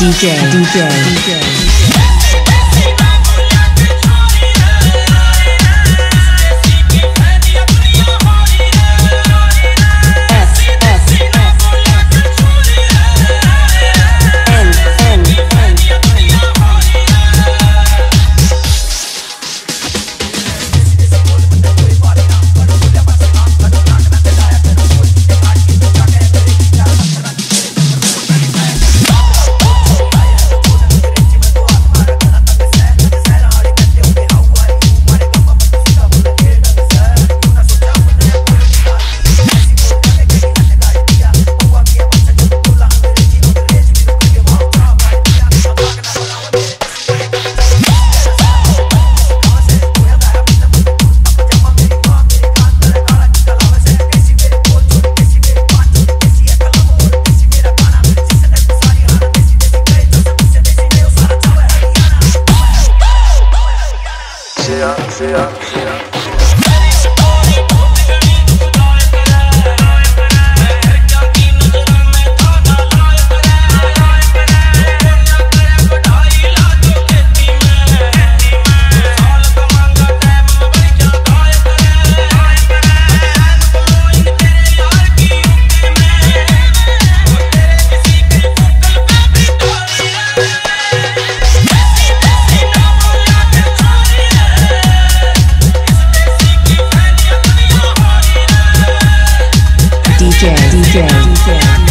DJ, DJ, DJ. DJ, DJ, DJ.